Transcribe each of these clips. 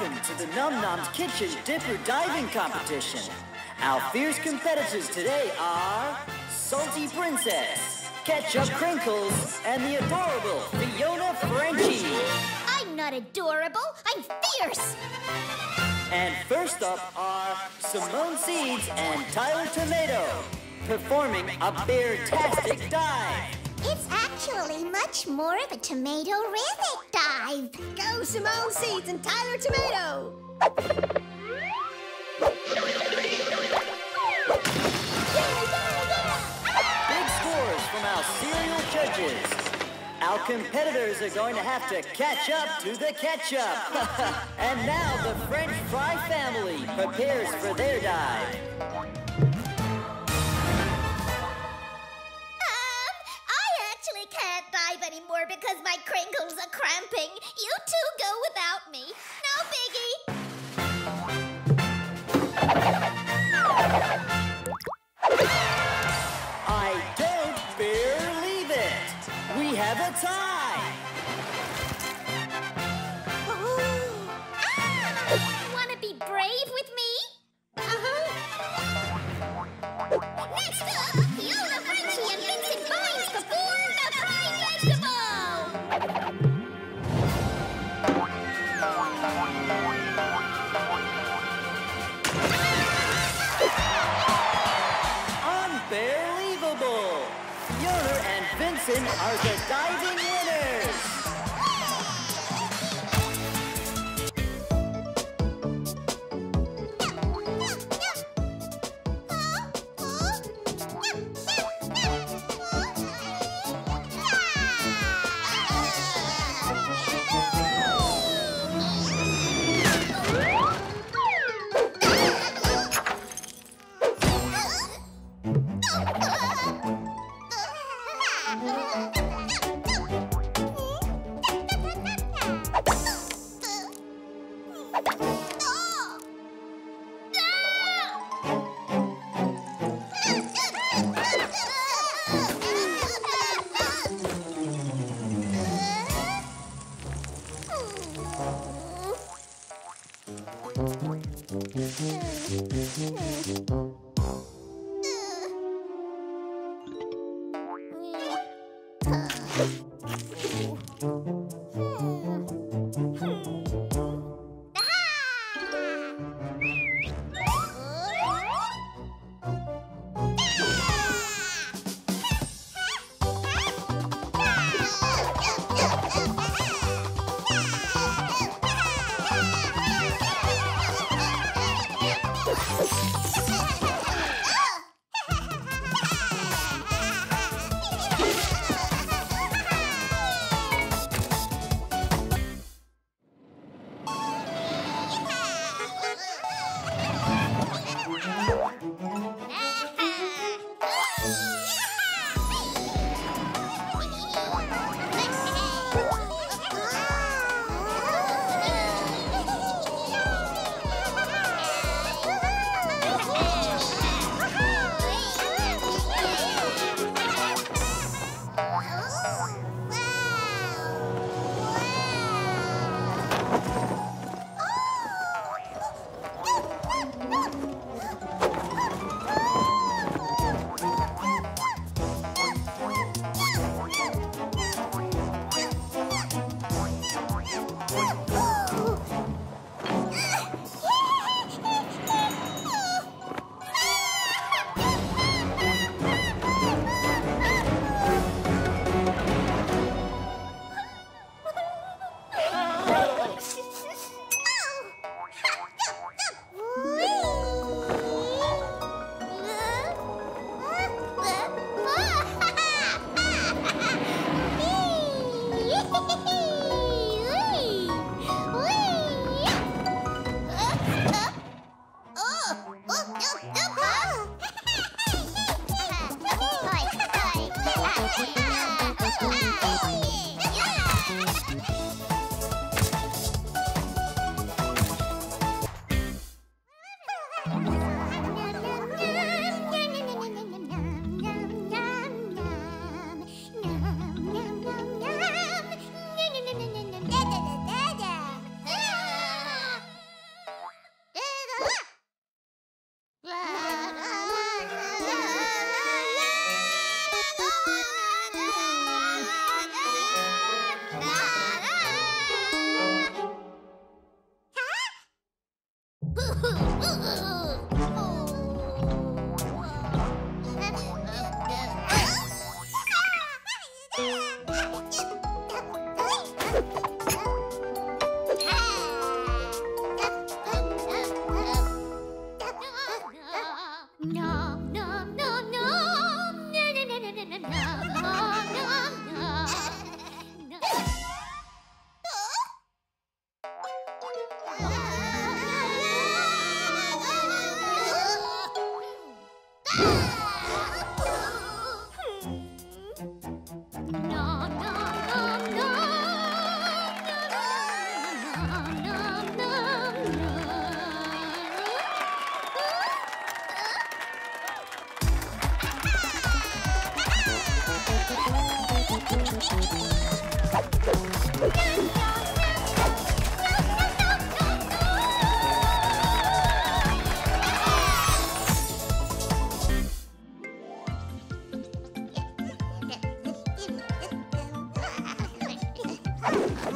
Welcome to the Num Nom's Kitchen Dipper Diving Competition. Our fierce competitors today are Salty Princess, Ketchup Crinkles, and the adorable Fiona Frenchie. I'm not adorable, I'm fierce. And first up are Simone Seeds and Tyler Tomato, performing a bear-tastic dive. It's actually much more of a tomato-rific dive. Go Simone Seeds and Tyler Tomato! Big scores from our cereal judges. Our competitors are going to have to catch up to the ketchup. and now the French fry family prepares for their dive. My crinkles are cramping. You two go without Mm-hmm. Uh.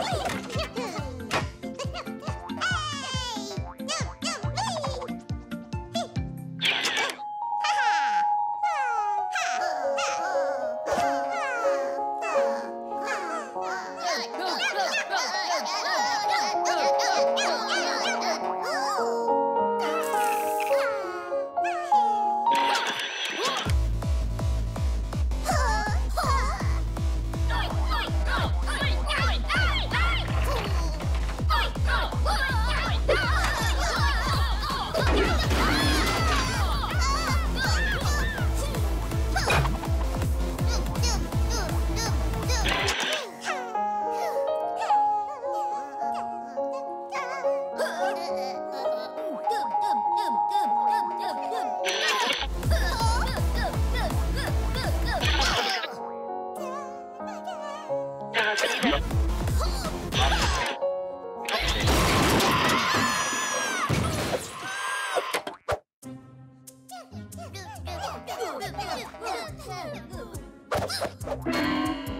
Please. Hey!